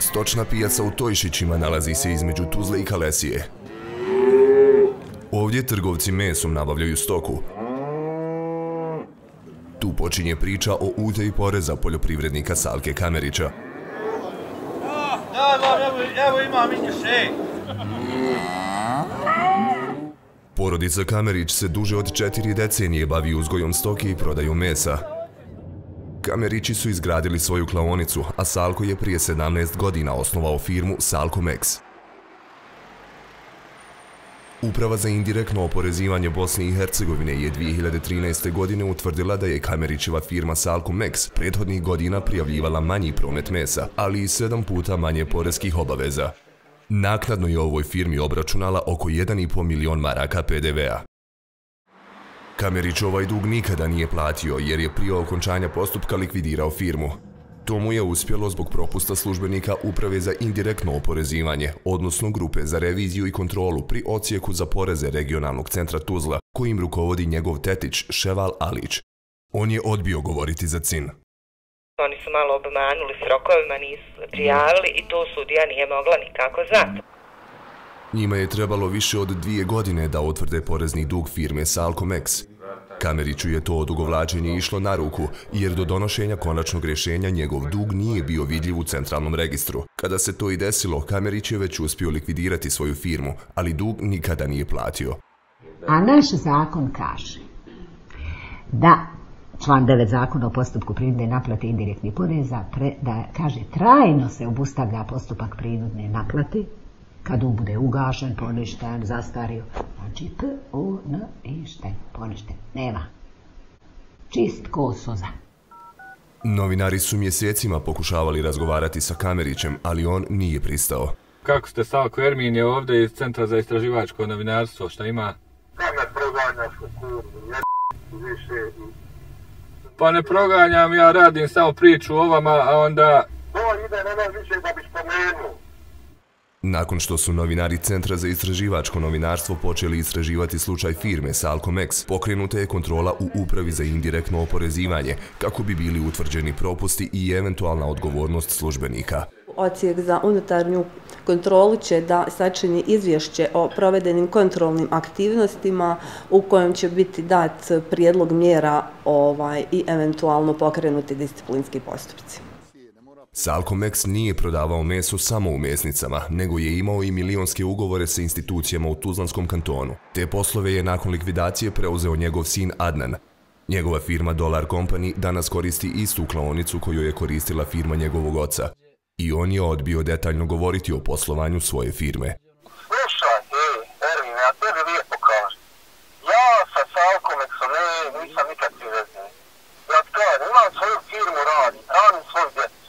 Stočna pijaca u Tojšićima nalazi se između Tuzle i Kalesije. Ovdje trgovci mesom nabavljaju stoku. Tu počinje priča o uteji poreza poljoprivrednika Salke Kamerića. Evo imam i še. Porodica Kamerić se duže od četiri decenije bavi uzgojom stoke i prodaju mesa. Kamerići su izgradili svoju klaonicu, a Salko je prije 17 godina osnovao firmu Salko Mex. Uprava za indirektno oporezivanje Bosne i Hercegovine je 2013. godine utvrdila da je Kamerićeva firma Salko Mex prethodnih godina prijavljivala manji promet mesa, ali i sedam puta manje porezkih obaveza. Naknadno je ovoj firmi obračunala oko 1,5 milion maraka PDV-a. Kamerić ovaj dug nikada nije platio jer je prije okončanja postupka likvidirao firmu. To mu je uspjelo zbog propusta službenika Uprave za indirektno oporezivanje, odnosno grupe za reviziju i kontrolu pri ocijeku za poreze regionalnog centra Tuzla, kojim rukovodi njegov tetić Ševal Alić. On je odbio govoriti za cin. Oni su malo obmanuli s rokovima, nisu prijavili i to sudija nije mogla nikako znati. Njima je trebalo više od dvije godine da otvrde porezni dug firme Salcomex. Kameriću je to odugovlačenje išlo na ruku, jer do donošenja konačnog rješenja njegov dug nije bio vidljiv u centralnom registru. Kada se to i desilo, Kamerić je već uspio likvidirati svoju firmu, ali dug nikada nije platio. A naš zakon kaže da član 9 zakona o postupku prinudne naplate indirektnih poreza, pre, da kaže trajno se obustavlja postupak prinudne naplate, kad on bude ugašen, poništen, zastario. Znači, p, O, n, e i, šten, poništen. Nema. Čist ko suza. Novinari su mjesecima pokušavali razgovarati sa Kamerićem, ali on nije pristao. Kako ste, Salko Ermin je ovdje iz Centra za istraživačko novinarstvo, šta ima? Ne me proganjaš u kurvu, više Pa ne proganjam, ja radim samo priču o vama, a onda... To ide, nema više da bi spomenuo. Nakon što su novinari Centra za istraživačko novinarstvo počeli istraživati slučaj firme Salcomex, pokrenuta je kontrola u Upravi za indirektno oporezivanje kako bi bili utvrđeni propusti i eventualna odgovornost službenika. Ocijek za unutarnju kontrolu će da sačini izvješće o provedenim kontrolnim aktivnostima u kojem će biti dat prijedlog mjera ovaj, i eventualno pokrenuti disciplinski postupci. Salcomex nije prodavao meso samo u mesnicama, nego je imao i milionske ugovore sa institucijama u Tuzlanskom kantonu. Te poslove je nakon likvidacije preuzeo njegov sin Adnan. Njegova firma Dollar Company danas koristi istu klaonicu koju je koristila firma njegovog oca. I on je odbio detaljno govoriti o poslovanju svoje firme. Slušaj, ej, Ermin, ja tebi kažem. Ja sa e, nisam imam svoju firmu, radim, radim svoj.